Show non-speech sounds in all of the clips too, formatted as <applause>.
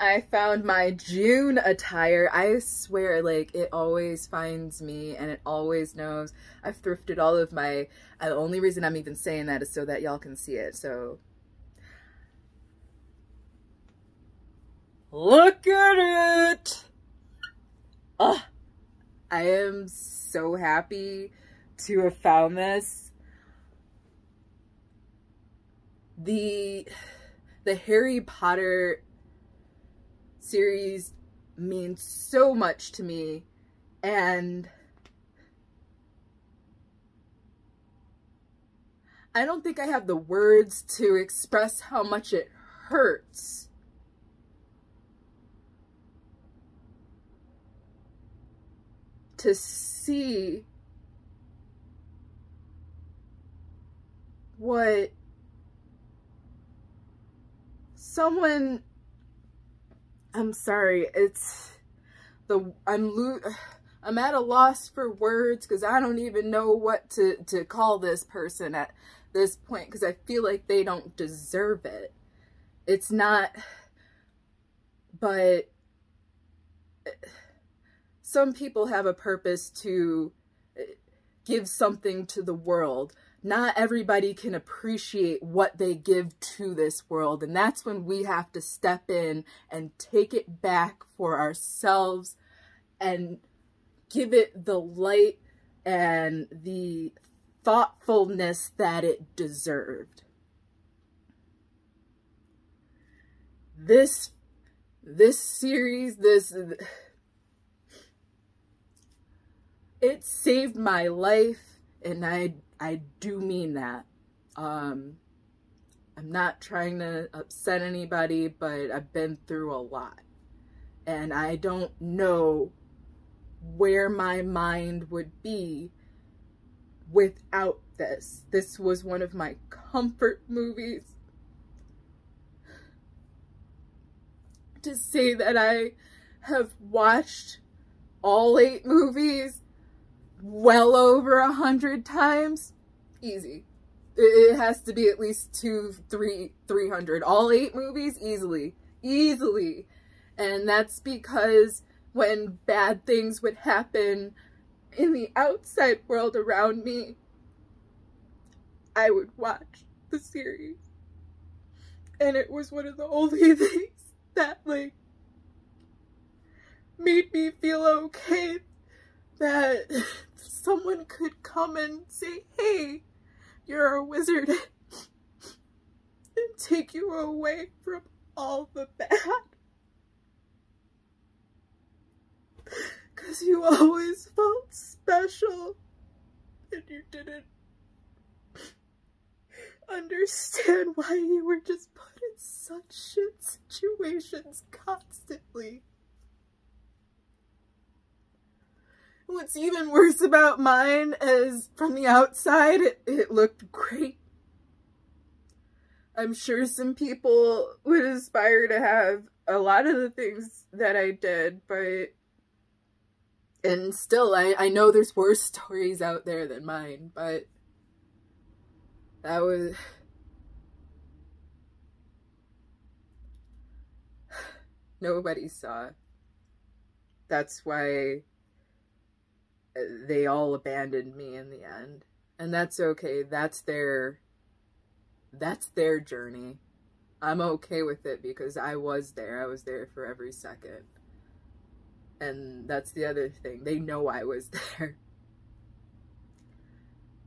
I found my June attire. I swear, like, it always finds me and it always knows. I've thrifted all of my, uh, the only reason I'm even saying that is so that y'all can see it. So, look at it! Oh, I am so happy to have found this. The, the Harry Potter series means so much to me and I don't think I have the words to express how much it hurts. To see what someone I'm sorry. It's the I'm lo I'm at a loss for words because I don't even know what to to call this person at this point because I feel like they don't deserve it. It's not but some people have a purpose to give something to the world not everybody can appreciate what they give to this world. And that's when we have to step in and take it back for ourselves and give it the light and the thoughtfulness that it deserved. This, this series, this, it saved my life and I I do mean that. Um, I'm not trying to upset anybody, but I've been through a lot. And I don't know where my mind would be without this. This was one of my comfort movies. To say that I have watched all eight movies well over a hundred times, easy. It has to be at least two, three, three hundred. All eight movies, easily, easily. And that's because when bad things would happen in the outside world around me, I would watch the series. And it was one of the only <laughs> things that, like, made me feel okay that someone could come and say, hey, you're a wizard, <laughs> and take you away from all the bad. <laughs> Because you always felt special, and you didn't <laughs> understand why you were just put in such shit situations constantly. What's even worse about mine is from the outside, it, it looked great. I'm sure some people would aspire to have a lot of the things that I did, but and still I, I know there's worse <laughs> stories out there than mine, but that was <sighs> nobody saw. That's why they all abandoned me in the end. And that's okay. That's their that's their journey. I'm okay with it because I was there. I was there for every second. And that's the other thing. They know I was <laughs> there.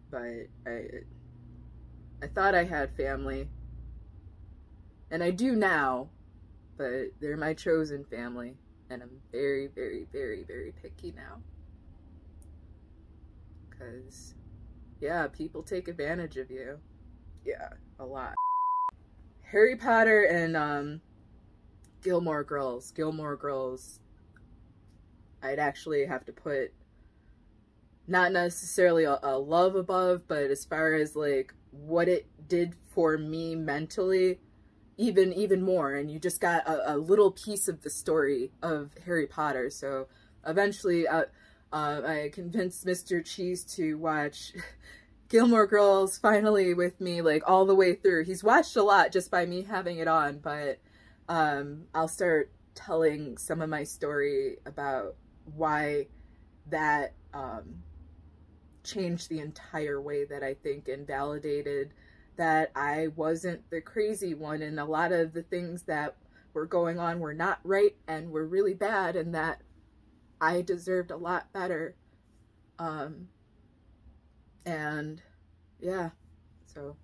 But I I thought I had family. And I do now, but they're my chosen family and I'm very very very very picky now because, yeah, people take advantage of you. Yeah, a lot. Harry Potter and um, Gilmore Girls. Gilmore Girls, I'd actually have to put not necessarily a, a love above, but as far as like what it did for me mentally, even even more and you just got a, a, little piece of the story of harry potter so eventually uh, uh, I convinced Mr. Cheese to watch <laughs> Gilmore Girls finally with me, like all the way through. He's watched a lot just by me having it on, but um, I'll start telling some of my story about why that um, changed the entire way that I think and validated that I wasn't the crazy one and a lot of the things that were going on were not right and were really bad and that I deserved a lot better. Um, and yeah, so